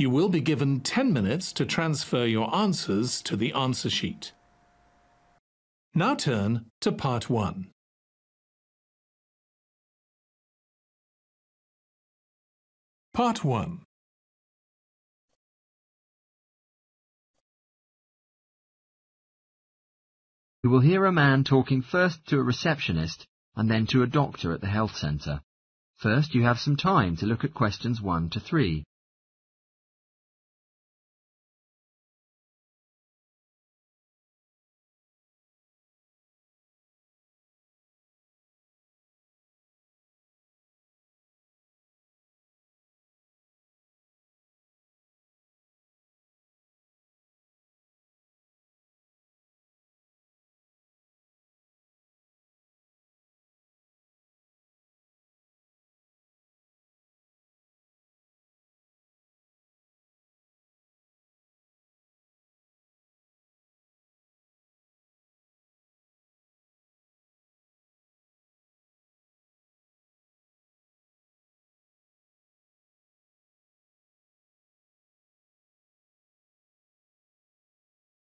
you will be given 10 minutes to transfer your answers to the answer sheet. Now turn to part 1. Part 1 You will hear a man talking first to a receptionist and then to a doctor at the health centre. First, you have some time to look at questions 1 to 3.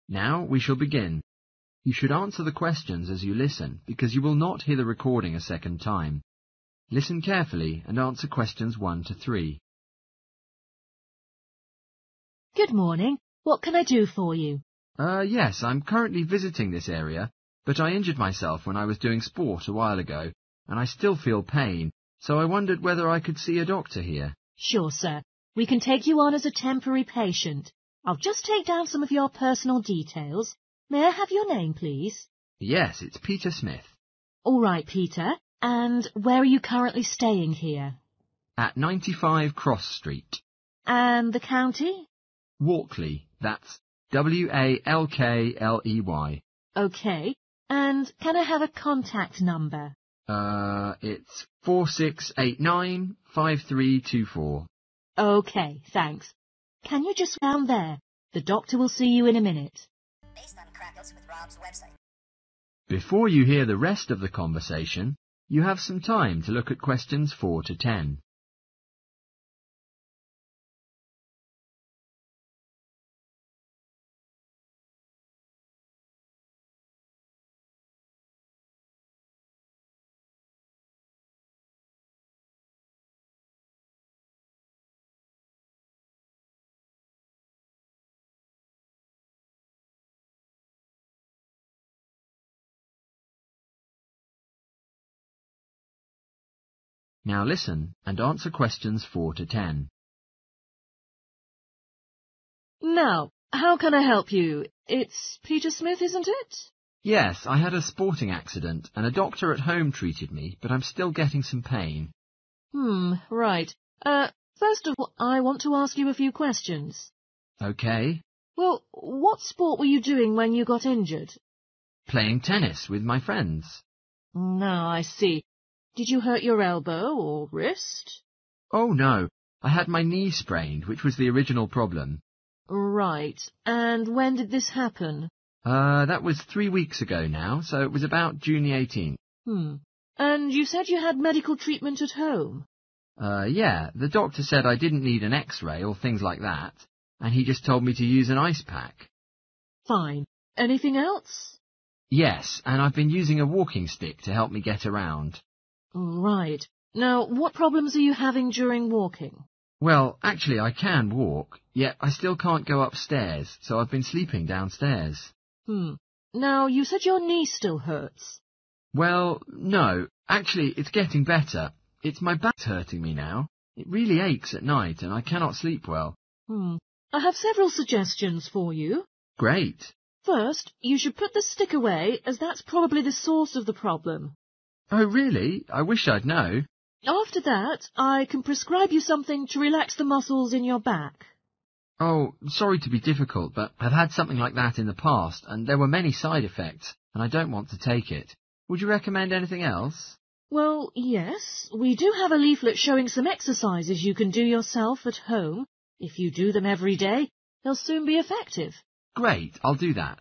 Now we shall begin. You should answer the questions as you listen, because you will not hear the recording a second time. Listen carefully and answer questions 1 to 3. Good morning. What can I do for you? Uh, yes, I'm currently visiting this area, but I injured myself when I was doing sport a while ago, and I still feel pain, so I wondered whether I could see a doctor here. Sure, sir. We can take you on as a temporary patient. I'll just take down some of your personal details. May I have your name, please? Yes, it's Peter Smith. All right, Peter. And where are you currently staying here? At 95 Cross Street. And the county? Walkley. That's W-A-L-K-L-E-Y. OK. And can I have a contact number? Uh, it's 46895324. OK, thanks. Can you just down there? The doctor will see you in a minute. Based on Crack IELTS with Rob's website. Before you hear the rest of the conversation, you have some time to look at questions 4 to 10. Now listen and answer questions 4 to 10. Now, how can I help you? It's Peter Smith, isn't it? Yes, I had a sporting accident and a doctor at home treated me, but I'm still getting some pain. Hmm, right. Uh, first of all, I want to ask you a few questions. Okay. Well, what sport were you doing when you got injured? Playing tennis with my friends. Now I see. Did you hurt your elbow or wrist? Oh no, I had my knee sprained, which was the original problem. Right. And when did this happen? Uh, that was three weeks ago now, so it was about June the 18th. Hmm. And you said you had medical treatment at home? Uh, yeah, the doctor said I didn't need an x-ray or things like that, and he just told me to use an ice pack. Fine. Anything else? Yes, and I've been using a walking stick to help me get around. Right. Now, what problems are you having during walking? Well, actually I can walk, yet I still can't go upstairs, so I've been sleeping downstairs. Hmm. Now, you said your knee still hurts. Well, no, actually it's getting better. It's my back hurting me now. It really aches at night and I cannot sleep well. Hmm. I have several suggestions for you. Great. First, you should put the stick away, as that's probably the source of the problem. Oh really? I wish I'd know. After that, I can prescribe you something to relax the muscles in your back. Oh, sorry to be difficult, but I've had something like that in the past, and there were many side effects, and I don't want to take it. Would you recommend anything else? Well, yes, we do have a leaflet showing some exercises you can do yourself at home. If you do them every day, they'll soon be effective. Great, I'll do that.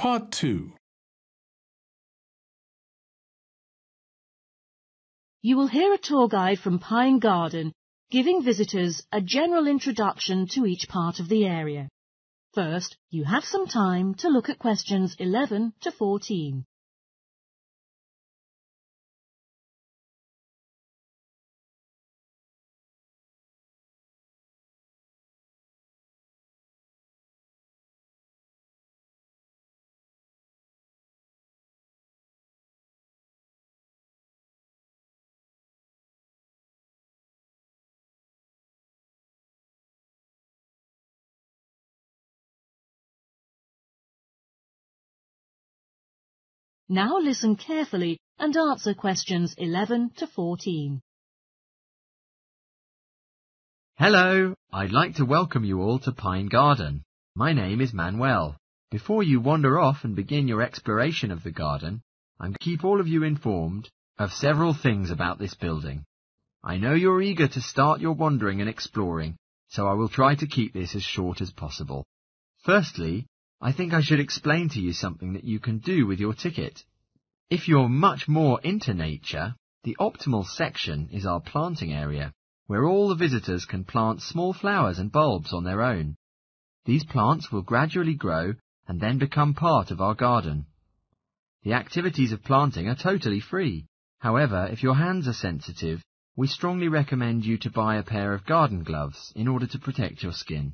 Part 2 You will hear a tour guide from Pine Garden giving visitors a general introduction to each part of the area. First, you have some time to look at questions 11 to 14. Now listen carefully and answer questions 11 to 14. Hello, I'd like to welcome you all to Pine Garden. My name is Manuel. Before you wander off and begin your exploration of the garden, I'm to keep all of you informed of several things about this building. I know you're eager to start your wandering and exploring, so I will try to keep this as short as possible. Firstly, I think I should explain to you something that you can do with your ticket. If you're much more into nature, the optimal section is our planting area, where all the visitors can plant small flowers and bulbs on their own. These plants will gradually grow and then become part of our garden. The activities of planting are totally free. However, if your hands are sensitive, we strongly recommend you to buy a pair of garden gloves in order to protect your skin.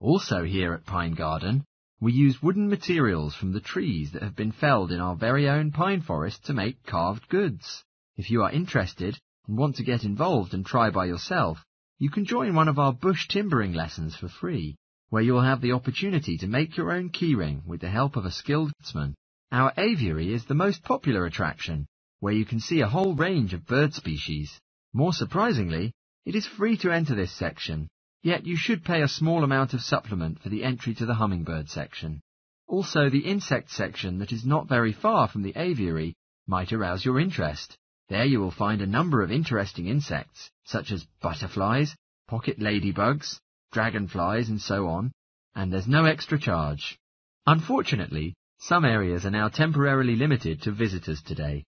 Also here at Pine Garden, we use wooden materials from the trees that have been felled in our very own pine forest to make carved goods. If you are interested and want to get involved and try by yourself, you can join one of our bush timbering lessons for free, where you will have the opportunity to make your own keyring with the help of a skilled craftsman. Our aviary is the most popular attraction, where you can see a whole range of bird species. More surprisingly, it is free to enter this section, Yet you should pay a small amount of supplement for the entry to the hummingbird section. Also, the insect section that is not very far from the aviary might arouse your interest. There you will find a number of interesting insects, such as butterflies, pocket ladybugs, dragonflies, and so on, and there's no extra charge. Unfortunately, some areas are now temporarily limited to visitors today.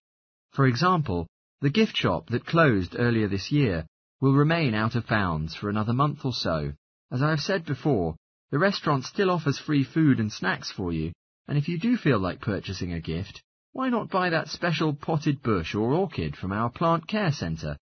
For example, the gift shop that closed earlier this year will remain out of bounds for another month or so. As I have said before, the restaurant still offers free food and snacks for you, and if you do feel like purchasing a gift, why not buy that special potted bush or orchid from our plant care centre?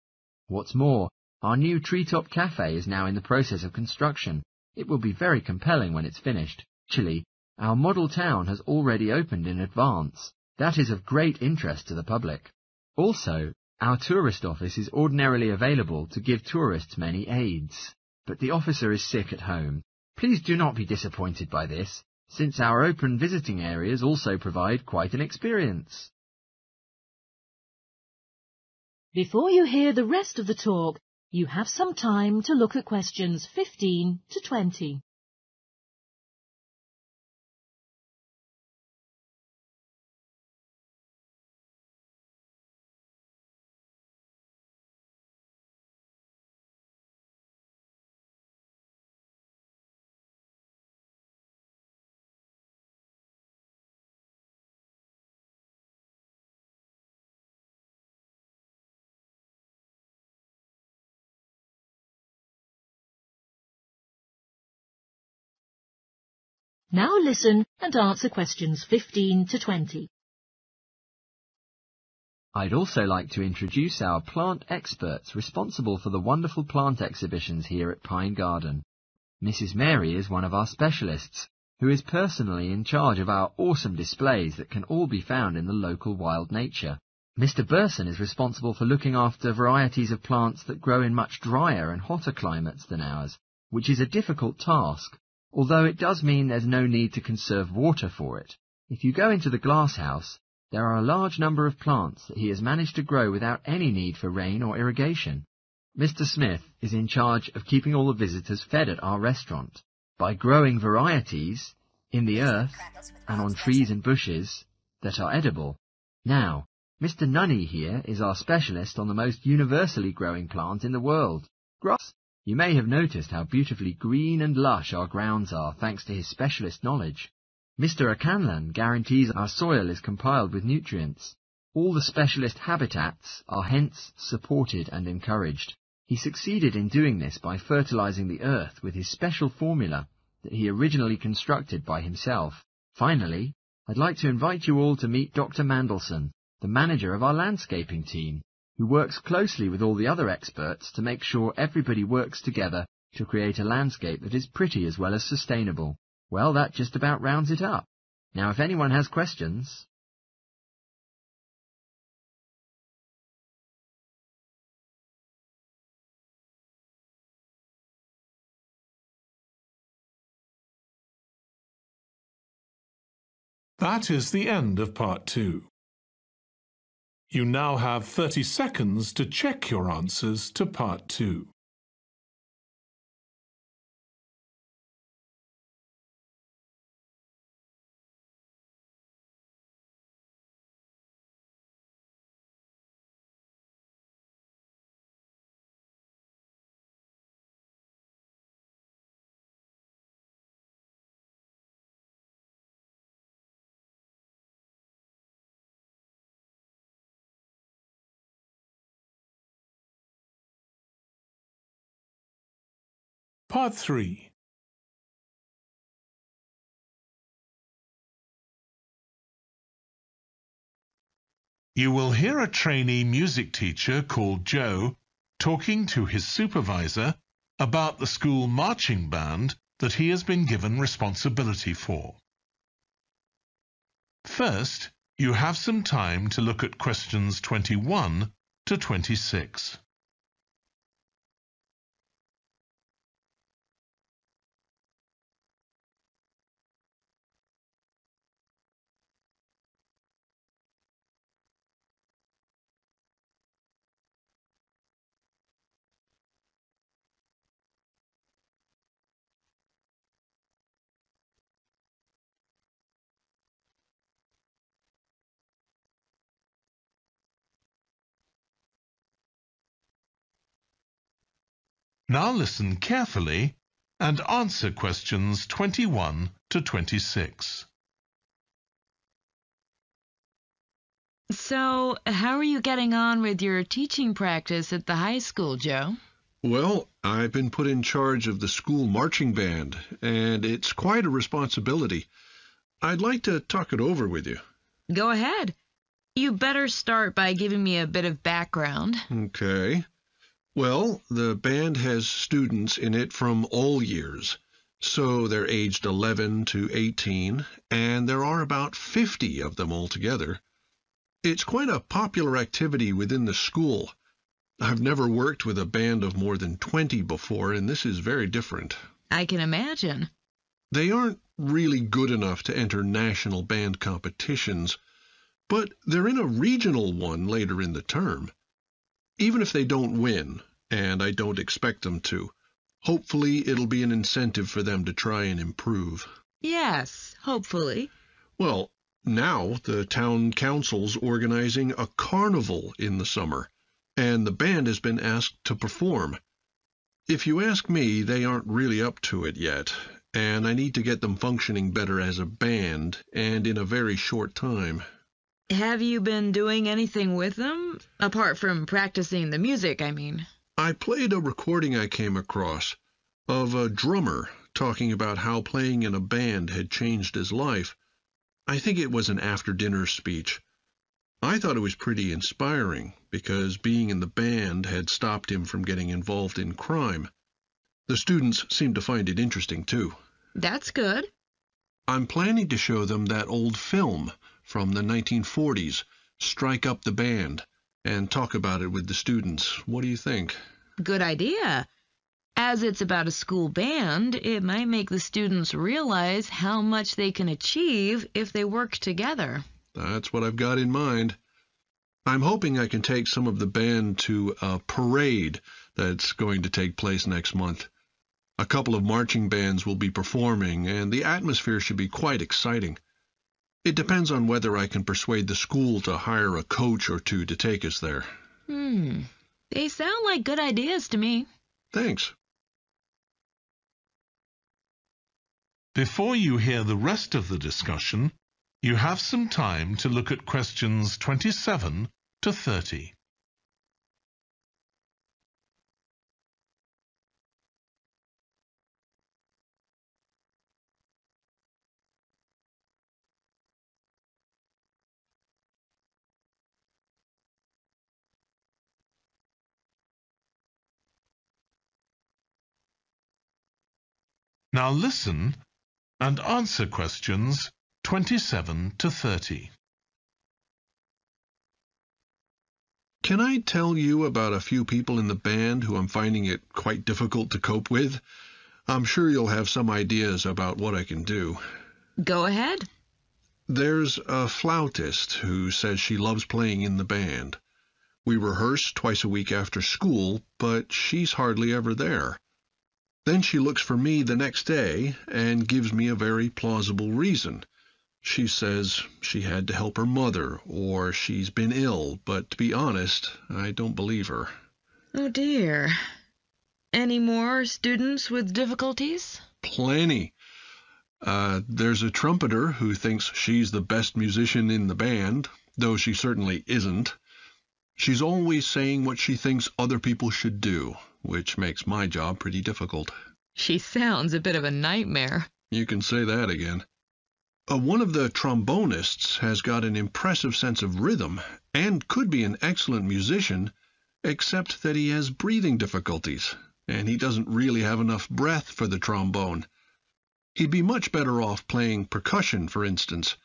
What's more, our new treetop cafe is now in the process of construction. It will be very compelling when it's finished. Actually, our model town has already opened in advance. That is of great interest to the public. Also, our tourist office is ordinarily available to give tourists many aids, but the officer is sick at home. Please do not be disappointed by this. since our open visiting areas also provide quite an experience. Before you hear the rest of the talk, you have some time to look at questions 15 to 20. Now listen and answer questions 15 to 20. I'd also like to introduce our plant experts responsible for the wonderful plant exhibitions here at Pine Garden. Mrs. Mary is one of our specialists, who is personally in charge of our awesome displays that can all be found in the local wild nature. Mr. Burson is responsible for looking after varieties of plants that grow in much drier and hotter climates than ours, which is a difficult task although it does mean there's no need to conserve water for it. If you go into the glasshouse, there are a large number of plants that he has managed to grow without any need for rain or irrigation. Mr. Smith is in charge of keeping all the visitors fed at our restaurant by growing varieties in the earth and on trees and bushes that are edible. Now, Mr. Nunny here is our specialist on the most universally growing plant in the world, grass. You may have noticed how beautifully green and lush our grounds are thanks to his specialist knowledge. Mr. Akanlan guarantees our soil is compiled with nutrients. All the specialist habitats are hence supported and encouraged. He succeeded in doing this by fertilizing the earth with his special formula that he originally constructed by himself. Finally, I'd like to invite you all to meet Dr. Mandelson, the manager of our landscaping team who works closely with all the other experts to make sure everybody works together to create a landscape that is pretty as well as sustainable. Well, that just about rounds it up. Now, if anyone has questions... That is the end of part two. You now have 30 seconds to check your answers to part 2. Part 3 You will hear a trainee music teacher called Joe talking to his supervisor about the school marching band that he has been given responsibility for. First, you have some time to look at questions 21 to 26. Now listen carefully and answer questions 21 to 26. So, how are you getting on with your teaching practice at the high school, Joe? Well, I've been put in charge of the school marching band, and it's quite a responsibility. I'd like to talk it over with you. Go ahead. You better start by giving me a bit of background. Okay. Well, the band has students in it from all years. So they're aged 11 to 18, and there are about 50 of them altogether. It's quite a popular activity within the school. I've never worked with a band of more than 20 before, and this is very different. I can imagine. They aren't really good enough to enter national band competitions, but they're in a regional one later in the term. Even if they don't win, and I don't expect them to, hopefully it'll be an incentive for them to try and improve. Yes, hopefully. Well, now the town council's organizing a carnival in the summer, and the band has been asked to perform. If you ask me, they aren't really up to it yet, and I need to get them functioning better as a band, and in a very short time. Have you been doing anything with them? Apart from practicing the music, I mean. I played a recording I came across of a drummer talking about how playing in a band had changed his life. I think it was an after dinner speech. I thought it was pretty inspiring because being in the band had stopped him from getting involved in crime. The students seemed to find it interesting too. That's good. I'm planning to show them that old film from the 1940s, Strike Up the Band, and talk about it with the students. What do you think? Good idea. As it's about a school band, it might make the students realize how much they can achieve if they work together. That's what I've got in mind. I'm hoping I can take some of the band to a parade that's going to take place next month. A couple of marching bands will be performing, and the atmosphere should be quite exciting. It depends on whether I can persuade the school to hire a coach or two to take us there. Hmm. They sound like good ideas to me. Thanks. Before you hear the rest of the discussion, you have some time to look at questions 27 to 30. Now listen and answer questions 27 to 30. Can I tell you about a few people in the band who I'm finding it quite difficult to cope with? I'm sure you'll have some ideas about what I can do. Go ahead. There's a flautist who says she loves playing in the band. We rehearse twice a week after school, but she's hardly ever there. Then she looks for me the next day and gives me a very plausible reason. She says she had to help her mother or she's been ill, but to be honest, I don't believe her. Oh dear. Any more students with difficulties? Plenty. Uh, there's a trumpeter who thinks she's the best musician in the band, though she certainly isn't. She's always saying what she thinks other people should do, which makes my job pretty difficult. She sounds a bit of a nightmare. You can say that again. Uh, one of the trombonists has got an impressive sense of rhythm and could be an excellent musician, except that he has breathing difficulties, and he doesn't really have enough breath for the trombone. He'd be much better off playing percussion, for instance,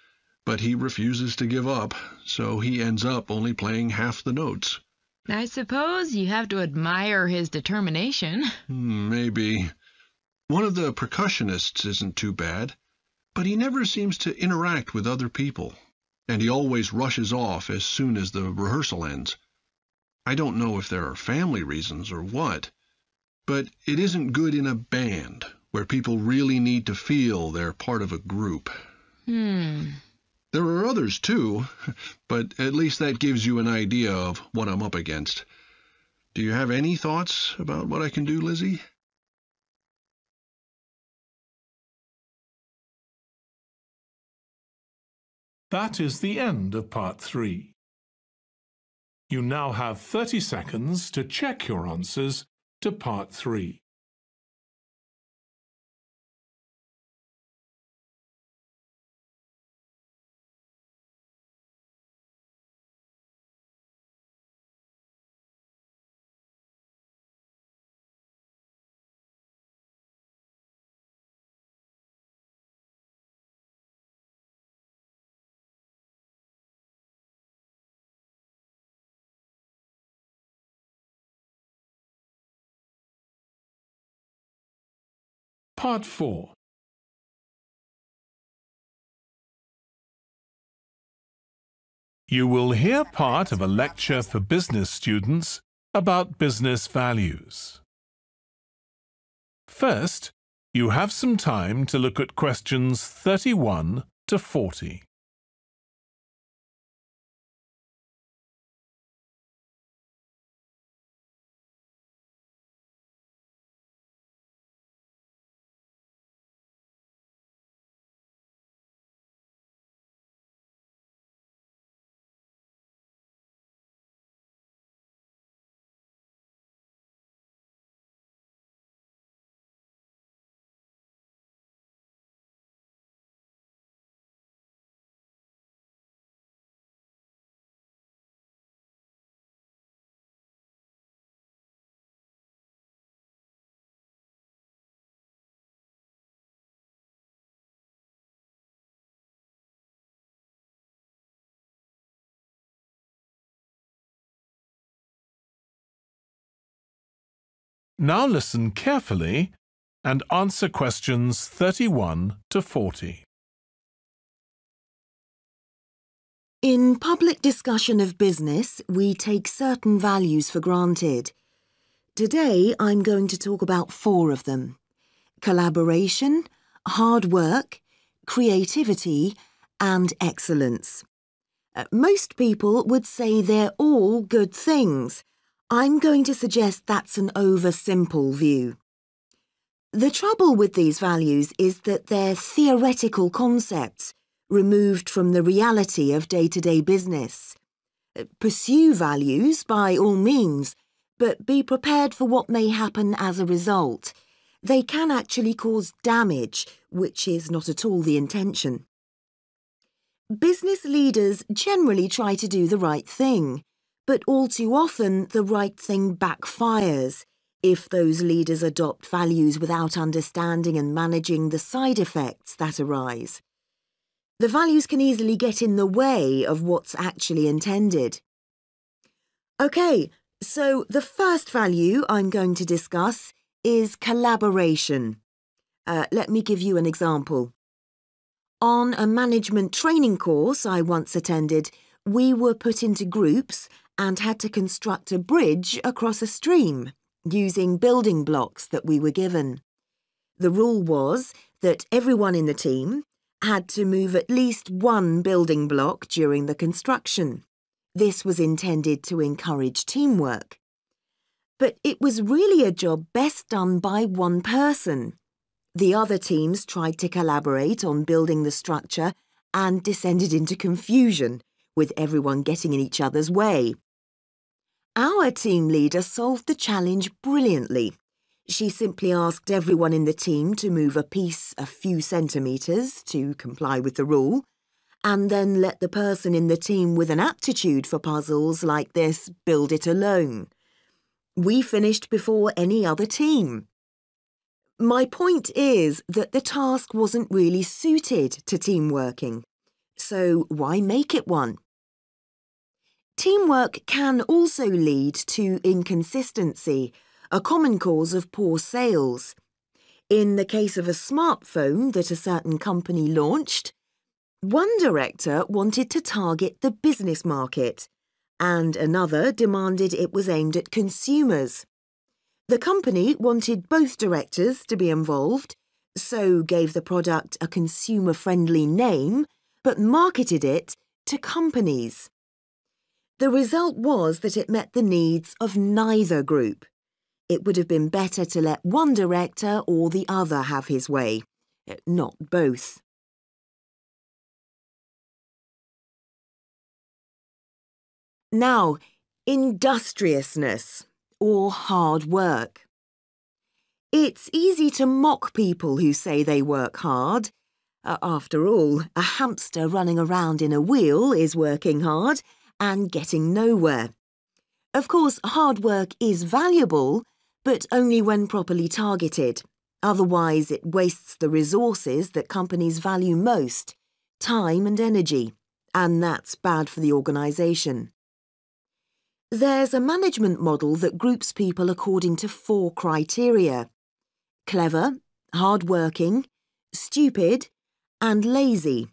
but he refuses to give up, so he ends up only playing half the notes. I suppose you have to admire his determination. Hmm, maybe. One of the percussionists isn't too bad, but he never seems to interact with other people, and he always rushes off as soon as the rehearsal ends. I don't know if there are family reasons or what, but it isn't good in a band where people really need to feel they're part of a group. Hmm. There are others too, but at least that gives you an idea of what I'm up against. Do you have any thoughts about what I can do, Lizzie? That is the end of part three. You now have 30 seconds to check your answers to part three. Part 4 You will hear part of a lecture for business students about business values. First, you have some time to look at questions 31 to 40. Now listen carefully and answer questions 31 to 40. In public discussion of business, we take certain values for granted. Today, I'm going to talk about four of them. Collaboration, hard work, creativity and excellence. Uh, most people would say they're all good things, I'm going to suggest that's an over-simple view. The trouble with these values is that they're theoretical concepts, removed from the reality of day-to-day -day business. Uh, pursue values by all means, but be prepared for what may happen as a result. They can actually cause damage, which is not at all the intention. Business leaders generally try to do the right thing. But all too often, the right thing backfires if those leaders adopt values without understanding and managing the side effects that arise. The values can easily get in the way of what's actually intended. OK, so the first value I'm going to discuss is collaboration. Uh, let me give you an example. On a management training course I once attended, we were put into groups and had to construct a bridge across a stream using building blocks that we were given. The rule was that everyone in the team had to move at least one building block during the construction. This was intended to encourage teamwork. But it was really a job best done by one person. The other teams tried to collaborate on building the structure and descended into confusion, with everyone getting in each other's way. Our team leader solved the challenge brilliantly. She simply asked everyone in the team to move a piece a few centimetres to comply with the rule, and then let the person in the team with an aptitude for puzzles like this build it alone. We finished before any other team. My point is that the task wasn't really suited to team working, so why make it one? Teamwork can also lead to inconsistency, a common cause of poor sales. In the case of a smartphone that a certain company launched, one director wanted to target the business market, and another demanded it was aimed at consumers. The company wanted both directors to be involved, so gave the product a consumer-friendly name, but marketed it to companies. The result was that it met the needs of neither group. It would have been better to let one director or the other have his way, eh, not both. Now, industriousness, or hard work. It's easy to mock people who say they work hard. after all, a hamster running around in a wheel is working hard, and getting nowhere. Of course, hard work is valuable, but only when properly targeted. Otherwise, it wastes the resources that companies value most, time and energy, and that's bad for the organisation. There's a management model that groups people according to four criteria. Clever, hard-working, stupid and lazy.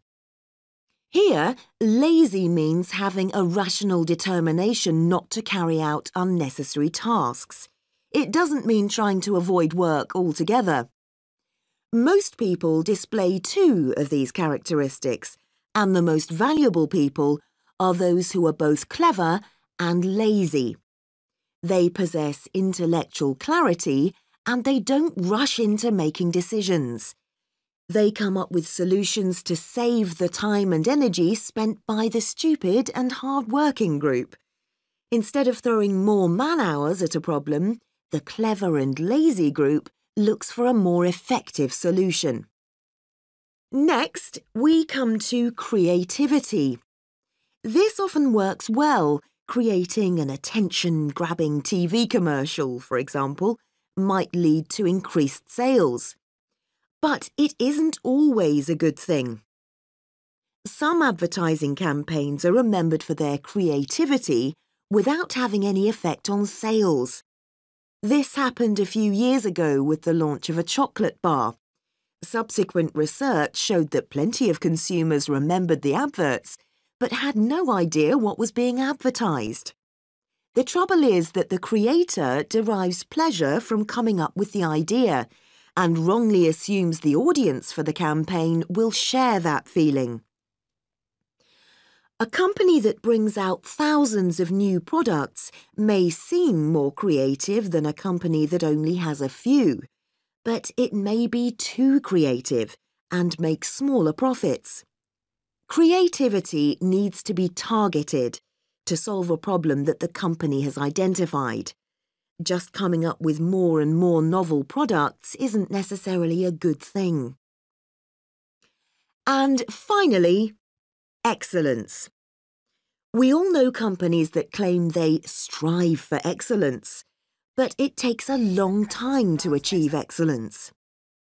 Here, lazy means having a rational determination not to carry out unnecessary tasks. It doesn't mean trying to avoid work altogether. Most people display two of these characteristics, and the most valuable people are those who are both clever and lazy. They possess intellectual clarity and they don't rush into making decisions. They come up with solutions to save the time and energy spent by the stupid and hard-working group. Instead of throwing more man-hours at a problem, the clever and lazy group looks for a more effective solution. Next, we come to creativity. This often works well, creating an attention-grabbing TV commercial, for example, might lead to increased sales. But it isn't always a good thing. Some advertising campaigns are remembered for their creativity without having any effect on sales. This happened a few years ago with the launch of a chocolate bar. Subsequent research showed that plenty of consumers remembered the adverts, but had no idea what was being advertised. The trouble is that the creator derives pleasure from coming up with the idea and wrongly assumes the audience for the campaign will share that feeling. A company that brings out thousands of new products may seem more creative than a company that only has a few, but it may be too creative and make smaller profits. Creativity needs to be targeted to solve a problem that the company has identified. Just coming up with more and more novel products isn't necessarily a good thing. And finally, excellence. We all know companies that claim they strive for excellence, but it takes a long time to achieve excellence.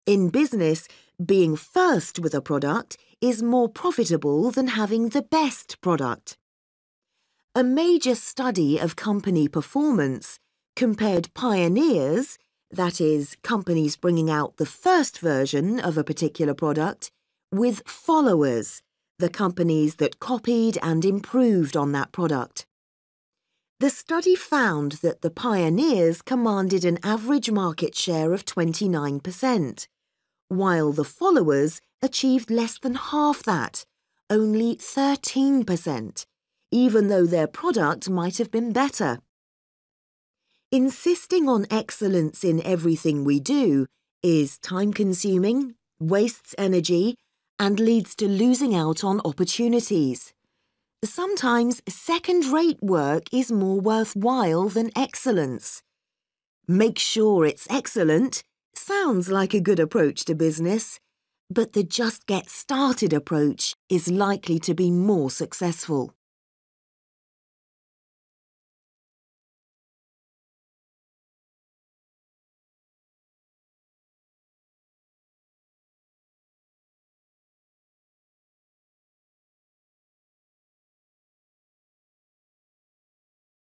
In business, being first with a product is more profitable than having the best product. A major study of company performance compared pioneers, that is, companies bringing out the first version of a particular product, with followers, the companies that copied and improved on that product. The study found that the pioneers commanded an average market share of 29%, while the followers achieved less than half that, only 13%, even though their product might have been better. Insisting on excellence in everything we do is time-consuming, wastes energy, and leads to losing out on opportunities. Sometimes second-rate work is more worthwhile than excellence. Make sure it's excellent sounds like a good approach to business, but the just get started approach is likely to be more successful.